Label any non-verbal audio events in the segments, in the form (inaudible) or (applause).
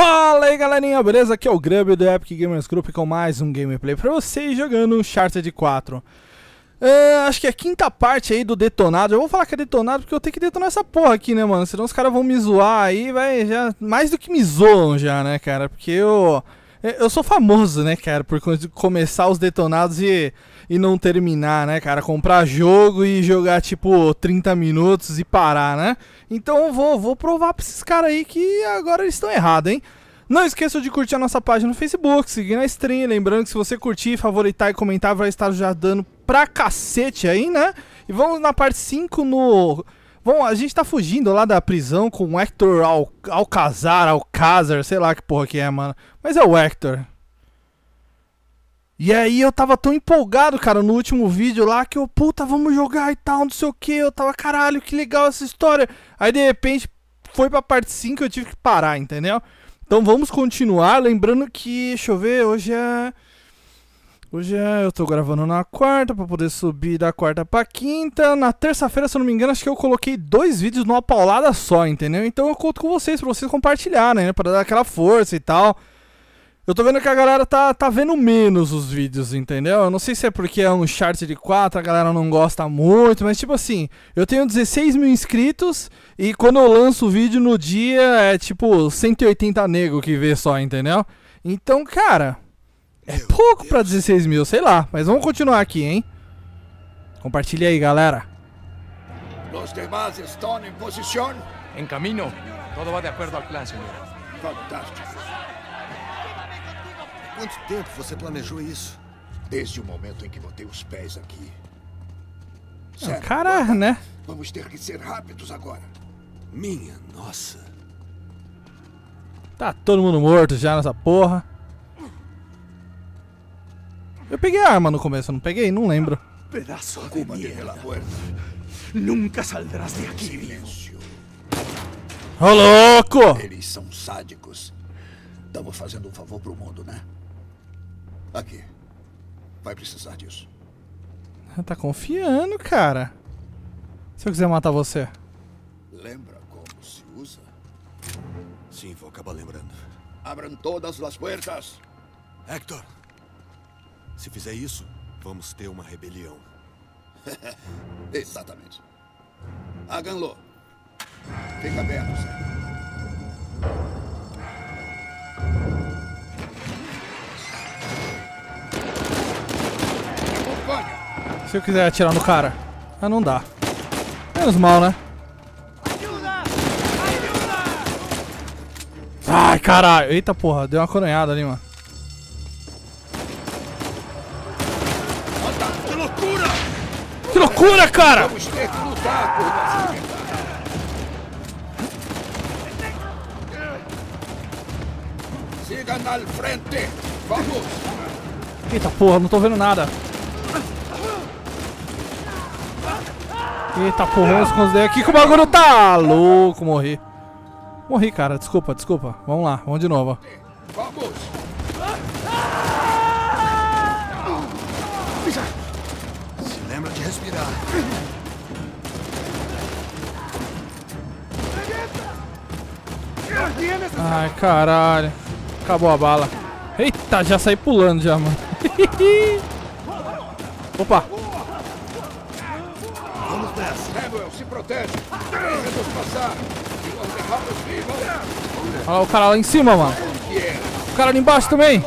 Fala aí galerinha, beleza? Aqui é o Grub do Epic Gamers Group com mais um gameplay pra vocês jogando Uncharted 4 é, Acho que é a quinta parte aí do detonado, eu vou falar que é detonado porque eu tenho que detonar essa porra aqui né mano? Senão os caras vão me zoar aí, vai já, mais do que me zoam já né cara? Porque eu, eu sou famoso né cara por começar os detonados e, e não terminar né cara Comprar jogo e jogar tipo 30 minutos e parar né então vou, vou provar pra esses caras aí que agora eles estão errados, hein? Não esqueça de curtir a nossa página no Facebook, seguir na stream. Lembrando que se você curtir, favoritar e comentar, vai estar já dando pra cacete aí, né? E vamos na parte 5 no. Bom, a gente tá fugindo lá da prisão com o Hector Al Alcazar, Alcazar, sei lá que porra que é, mano. Mas é o Hector. E aí eu tava tão empolgado, cara, no último vídeo lá, que eu, puta, vamos jogar e tal, não sei o que. Eu tava, caralho, que legal essa história. Aí de repente foi pra parte 5 eu tive que parar, entendeu? Então vamos continuar. Lembrando que, deixa eu ver, hoje é. Hoje é. Eu tô gravando na quarta pra poder subir da quarta pra quinta. Na terça-feira, se eu não me engano, acho que eu coloquei dois vídeos numa paulada só, entendeu? Então eu conto com vocês pra vocês compartilharem, né? Pra dar aquela força e tal. Eu tô vendo que a galera tá, tá vendo menos os vídeos, entendeu? Eu não sei se é porque é um chart de 4, a galera não gosta muito, mas tipo assim, eu tenho 16 mil inscritos e quando eu lanço o vídeo no dia é tipo 180 nego que vê só, entendeu? Então, cara, é pouco pra 16 mil, sei lá. Mas vamos continuar aqui, hein? Compartilha aí, galera. Os demais estão em posição? Em caminho. Todo vai de acordo ao plano, senhor. Fantástico. Quanto tempo você planejou isso? Desde o momento em que botei os pés aqui. Certo, cara, né? Vamos ter que ser rápidos agora. Minha nossa. Tá todo mundo morto já nessa porra. Eu peguei a arma no começo, não peguei? Não lembro. Pedaço de porta. Nunca saldrás de aqui. Silêncio. Ô, louco! Eles são sádicos. Estamos fazendo um favor pro mundo, né? Aqui. Vai precisar disso. Tá confiando, cara. Se eu quiser matar você. Lembra como se usa? Sim, vou acabar lembrando. Abram todas as portas. Hector! Se fizer isso, vamos ter uma rebelião. (laughs) Exatamente. Háganlo. Fica aberto, Sam. Se eu quiser atirar no cara. Ah, não dá. Menos mal, né? Ai, caralho. Eita porra, deu uma coronhada ali, mano. Que loucura! Que loucura, cara! Vamos ter que lutar por nossa. Siga na frente. Vamos. Eita porra, não tô vendo nada. Eita porra, vamos esconder aqui que o bagulho tá louco, morri. Morri, cara, desculpa, desculpa. Vamos lá, vamos de novo. Vamos. Se lembra de respirar. Ai, caralho. Acabou a bala. Eita, já saí pulando já, mano. (laughs) Opa, protege. Deixa-nos passar. Nós derramos vivos. olha lá o cara lá em cima, mano. O cara ali embaixo também.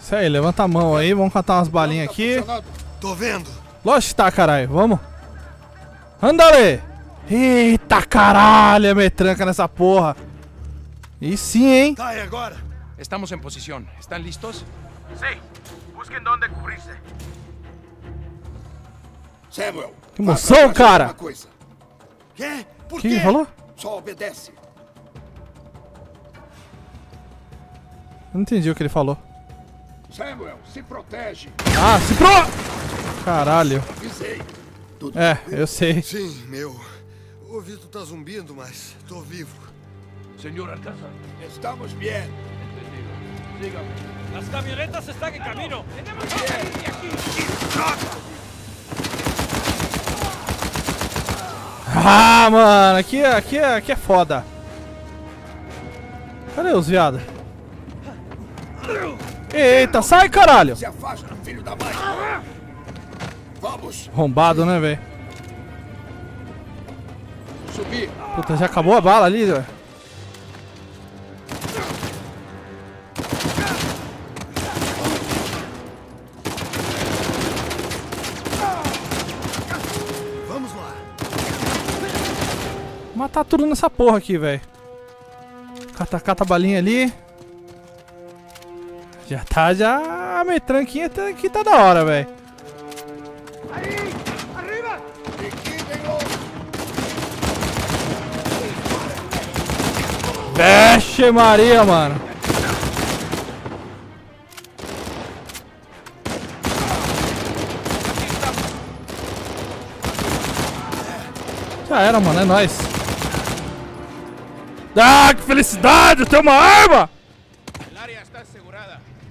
Isso aí, levanta a mão aí, vamos catar umas balinhas aqui. Tô vendo. Lógico que tá, caralho. Vamos. Andale! Eita caralho, é metranca nessa porra. E sim, hein? Tá, e agora? Estamos em posição. Estão listos? Sí, busquen dónde cubrirse. Samuel. Que emoção, cara. Quê? Por que falou? Só obedece. Eu não entendi o que ele falou. Samuel, se protege. Ah, se pro... Caralho. É, eu sei. Sim, meu. O ouvido tá zumbindo, mas tô vivo. Senhor Alcázar. Estamos bien. Dígame. Las camionetas están en camino. Tenemos que salir de aquí. Ah, mano, aqui, aqui, aqui é foda. Cadê os viados? Eita, sai, caralho! Se afasta, filho da mãe! Vamos! Arrombado, né, velho? Subir! Puta, já acabou a bala ali, velho. Matar tudo nessa porra aqui, velho. Cata, cata a balinha ali. Já tá, já. A metranquinha tá- aqui tá da hora, velho. Vixe Maria, mano. Já era, mano, é nóis. Ah, que felicidade! Eu tenho uma arma!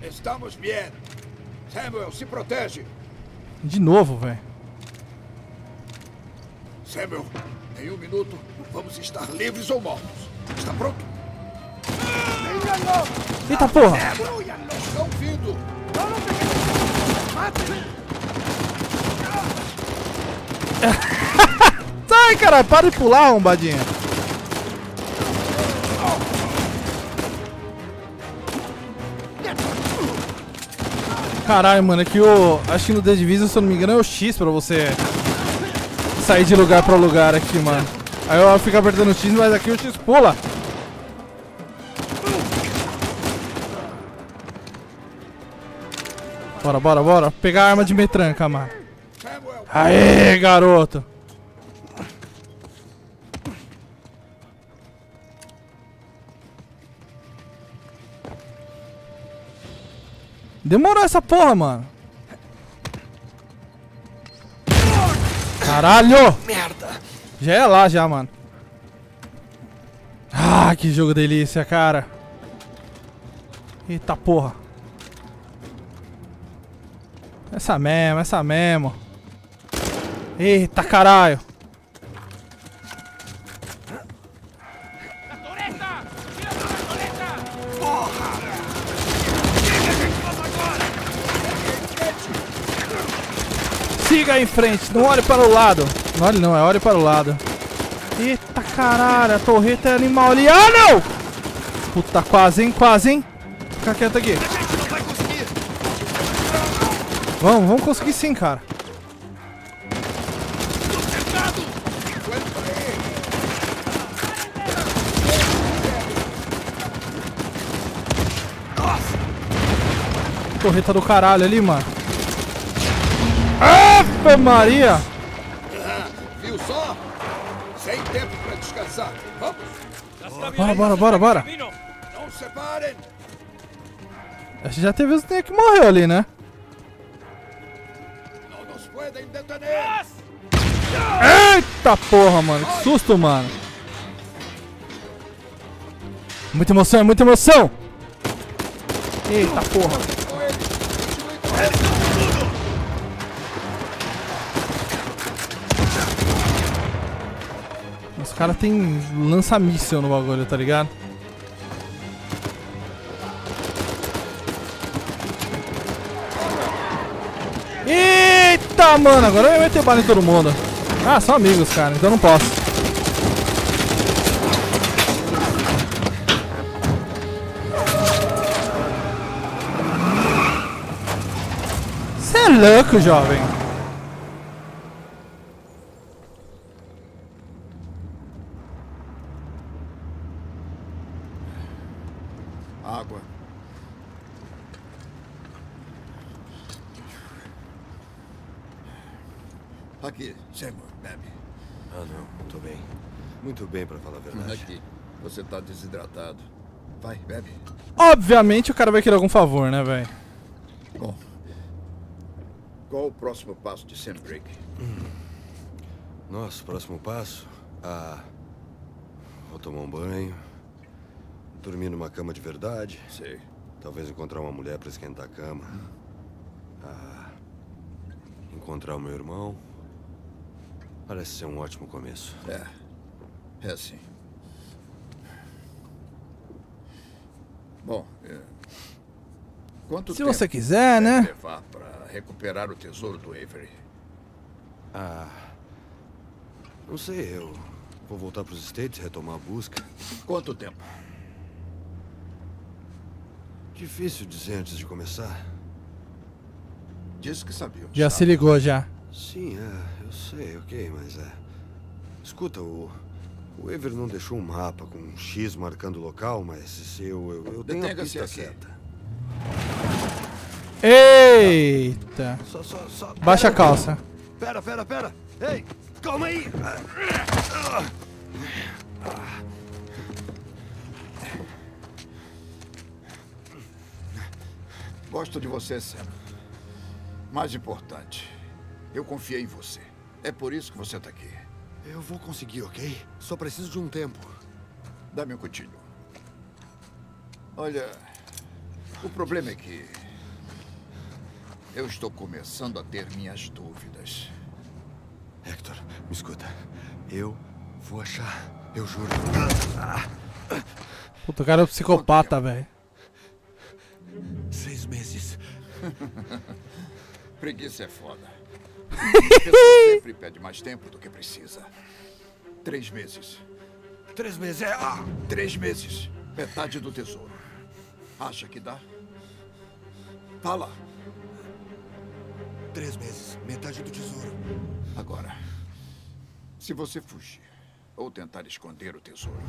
Estamos bien! Samuel, se protege! De novo, velho. Samuel, em um minuto vamos estar livres ou mortos. Está pronto? Eita porra! Estão vindo! (laughs) Sai, cara, para de pular, arrombadinha. Caralho, mano, aqui o. Acho que no The Division, se eu não me engano, é o X pra você sair de lugar pra lugar aqui, mano. Aí eu fico apertando o X, mas aqui o X pula. Bora, bora, bora. Pegar a arma de metranca, mano. Aê, garoto! Demorou essa porra, mano. Caralho! merda! Já é lá, já, mano. Ah, que jogo delícia, cara. Eita porra. Essa mesmo, essa mesmo. Eita caralho. Em frente, não olhe para o lado. Não olhe não, é olhe para o lado. Eita caralho, a torreta é animal ali. Ah, não! Puta, quase, hein, quase, hein. Fica quieto aqui. Vamos, vamos conseguir sim, cara. Torreta do caralho ali, mano. Ave Maria! Viu só? Sem tempo para descansar. Vamos! Bora, bora, bora, bora. Não se separem! A gente já teve os que morreu ali, né? Não nos podem detener! Eita porra, mano. Que susto, mano. Muita emoção, é muita emoção. Eita porra. Caras tem lança-míssel no bagulho, tá ligado? Eita, mano. Agora eu ia meter bala em todo mundo. Ah, são amigos, cara. Então não posso. Você é louco, jovem. Água. Aqui, Samuel, bebe. Ah, não. Tô bem. Muito bem, pra falar a verdade. Aqui. Você tá desidratado. Vai, bebe. Obviamente o cara vai querer algum favor, né, velho? Bom. Qual o próximo passo de Sam Drake? Nosso próximo passo? Ah. Vou tomar um banho. Dormir numa cama de verdade. Sei. Talvez encontrar uma mulher pra esquentar a cama. Ah. Encontrar o meu irmão. Parece ser um ótimo começo. É. É sim. Bom, é... quanto Se tempo você quiser, né? levar para recuperar o tesouro do Avery? Ah. Não sei, eu vou voltar para os States retomar a busca. Quanto tempo? Difícil dizer antes de começar. Disse que sabia. onde Já estava. se ligou já. Sim, é, eu sei, ok, mas é. Escuta, o. O Ever não deixou um mapa com um X marcando o local, mas se eu. Eu, eu tenho a pista aqui. certa. Eita. Só, só, só. Baixa a pera, calça. Pera, pera, pera! Ei, calma aí! Gosto de você, Sam. Mais importante, eu confiei em você. É por isso que você está aqui. Eu vou conseguir, ok? Só preciso de um tempo. Dá-me um cutilho. Olha, o problema é que eu estou começando a ter minhas dúvidas. Hector, me escuta. Eu vou achar. Eu juro. Puta, o cara é um psicopata, velho. Seis meses. (laughs) Preguiça é foda. A pessoa sempre pede mais tempo do que precisa. Três meses. Três meses é. Ah! Três meses. Metade do tesouro. Acha que dá? Fala. Três meses. Metade do tesouro. Agora, se você fugir, ou tentar esconder o tesouro,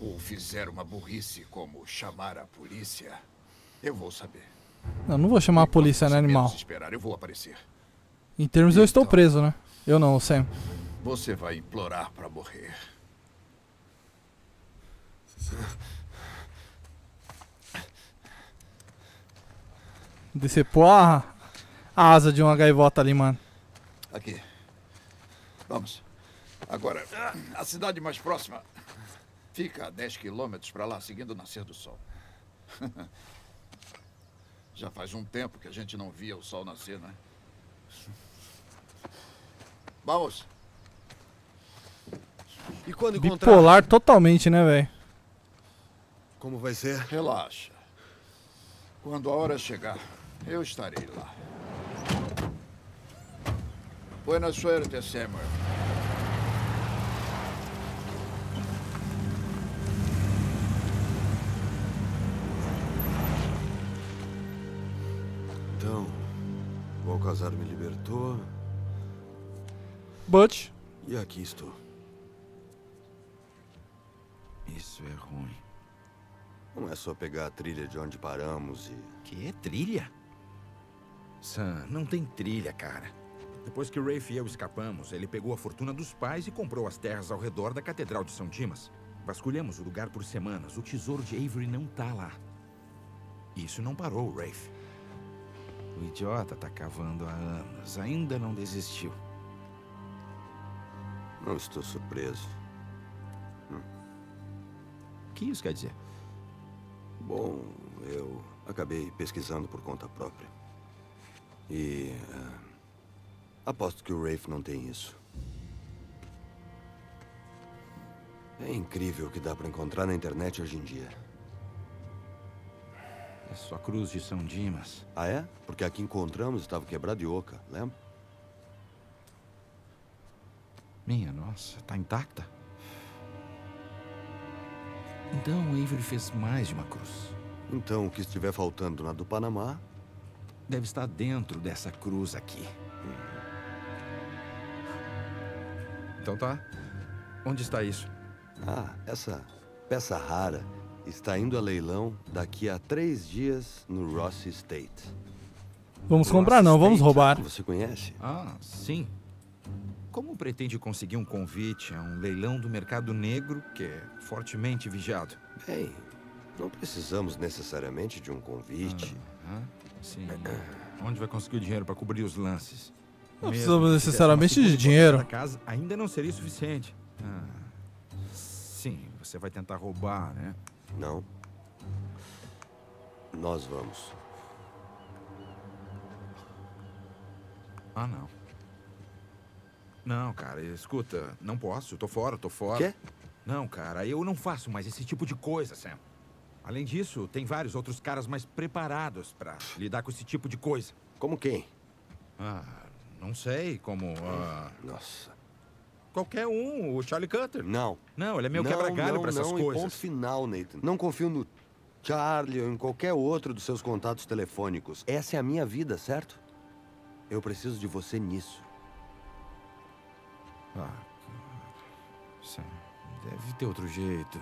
ou fizer uma burrice como chamar a polícia, eu vou saber. Não, não vou chamar a polícia, né, animal? esperar, eu vou aparecer. Em termos, eu estou Então. preso, né? Eu não, Sam. Você vai implorar para morrer. Decepou a, a asa de uma gaivota ali, mano. Aqui. Vamos. Agora, a cidade mais próxima fica a 10 quilômetros para lá, seguindo o nascer do sol. (laughs) Já faz um tempo que a gente não via o sol nascer, não é? Vamos. E quando encontrar. Bipolar totalmente, né, velho? Como vai ser? Relaxa. Quando a hora chegar, eu estarei lá. Buena suerte, Samuel. Então, o Alcazar me libertou But, e aqui estou. Isso é ruim. Não é só pegar a trilha de onde paramos e. Que é trilha? Sam, não tem trilha, cara. Depois que o Rafe e eu escapamos, ele pegou a fortuna dos pais e comprou as terras ao redor da Catedral de São Dimas. Vasculhamos o lugar por semanas. O tesouro de Avery não tá lá. Isso não parou Rafe. O idiota tá cavando há anos. Ainda não desistiu. Não estou surpreso. O que isso quer dizer? Bom, eu acabei pesquisando por conta própria. E. ah, aposto que o Rafe não tem isso. É incrível o que dá pra encontrar na internet hoje em dia. É só cruz de São Dimas. Ah, é? Porque aqui encontramos estava quebrado de oca, lembra? Minha nossa, tá intacta? Então o Avery fez mais de uma cruz. Então, o que estiver faltando na do Panamá, Deve estar dentro dessa cruz aqui. Então tá. Onde está isso? ah, essa peça rara está indo a leilão daqui a três dias no Ross Estate. vamos comprar não, vamos roubar. Você conhece? Ah, sim. Como pretende conseguir um convite a um leilão do mercado negro que é fortemente vigiado? Bem, não precisamos necessariamente de um convite. Sim. Onde vai conseguir o dinheiro para cobrir os lances? Não Mesmo precisamos necessariamente de dinheiro. Casa ainda não seria suficiente. Ah, sim, você vai tentar roubar, né? Não. Nós vamos. Ah, não. Não, cara, escuta, não posso, tô fora, tô fora. Quê? Não, cara, eu não faço mais esse tipo de coisa, Sam. Além disso, tem vários outros caras mais preparados pra lidar com esse tipo de coisa. Como quem? Ah, não sei, como. ah, Nossa. qualquer um, o Charlie Cutter. Não. Não, ele é meu não, quebra-galho não, pra essas não, coisas. ponto final, Nathan. Não confio no Charlie ou em qualquer outro dos seus contatos telefônicos. Essa é a minha vida, certo? Eu preciso de você nisso. Ah, deve ter outro jeito.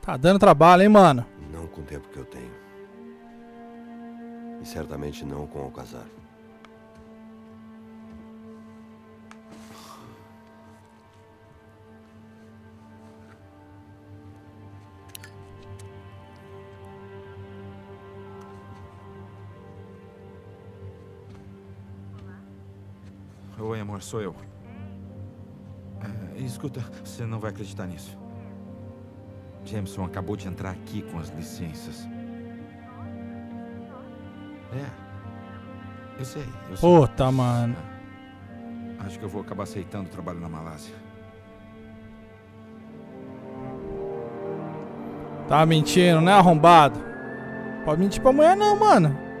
Tá dando trabalho, hein, mano? Não com o tempo que eu tenho. E certamente não com Alcazar. Oi, amor, sou eu. É, escuta, você não vai acreditar nisso. Jameson acabou de entrar aqui com as licenças. É. Eu sei, eu sei. Puta, mano. Acho que eu vou acabar aceitando o trabalho na Malásia. Tá mentindo, né, arrombado? Pode mentir pra mulher não, mano.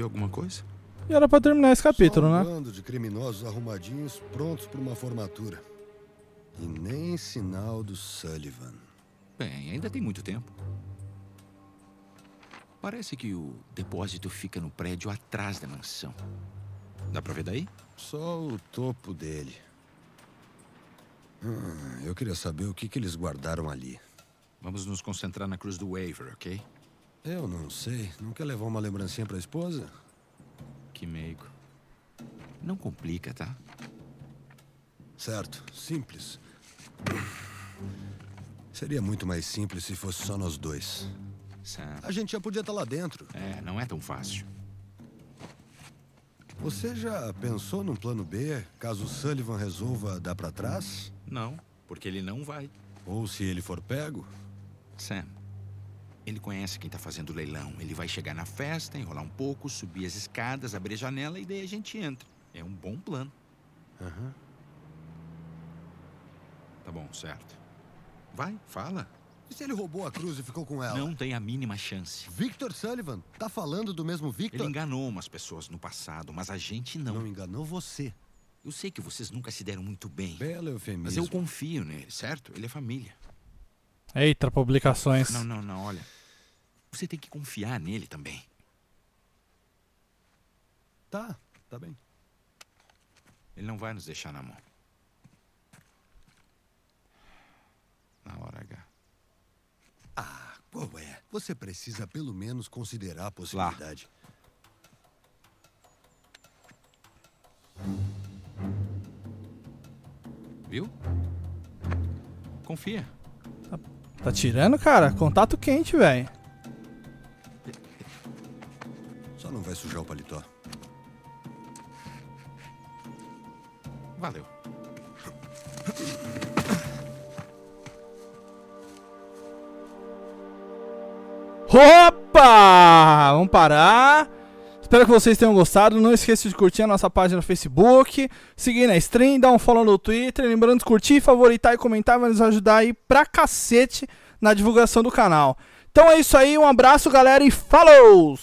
Viu alguma coisa? E era pra terminar esse capítulo, Só um né? bando de criminosos arrumadinhos prontos para uma formatura. E nem sinal do Sullivan. Bem, ainda tem muito tempo. Parece que o depósito fica no prédio atrás da mansão. Dá pra ver daí? Só o topo dele. Ah, eu queria saber o que, que eles guardaram ali. Vamos nos concentrar na cruz do Waver, ok? Eu não sei. Não quer levar uma lembrancinha pra esposa? Que meigo. Não complica, tá? Certo, simples. Seria muito mais simples se fosse só nós dois. Sam. A gente já podia estar lá dentro. É, não é tão fácil. Você já pensou num plano B, caso o Sullivan resolva dar pra trás? Não, porque ele não vai. Ou se ele for pego? Sam, ele conhece quem tá fazendo o leilão. Ele vai chegar na festa, enrolar um pouco, subir as escadas, abrir a janela e daí a gente entra. É um bom plano. Aham. Tá bom, certo. Vai, fala. E se ele roubou a cruz e ficou com ela? Não tem a mínima chance. Victor Sullivan? Tá falando do mesmo Victor? Ele enganou umas pessoas no passado, mas a gente não. Não enganou você. Eu sei que vocês nunca se deram muito bem. Belo eufemismo. Mas eu confio nele, certo? Ele é família. Eita, publicações. Não, não, não, olha. Você tem que confiar nele também. Tá, tá bem. Ele não vai nos deixar na mão. Na hora H. Ah, qual é? Você precisa pelo menos considerar a possibilidade. Viu? Confia. Tá tirando, cara? Contato quente, velho. Só não vai sujar o paletó. Valeu. Opa! Vamos parar. Espero que vocês tenham gostado. Não esqueça de curtir a nossa página no Facebook, seguir na stream, dar um follow no Twitter. Lembrando de curtir, favoritar e comentar, vai nos ajudar aí pra cacete na divulgação do canal. Então é isso aí, um abraço, galera, e falou!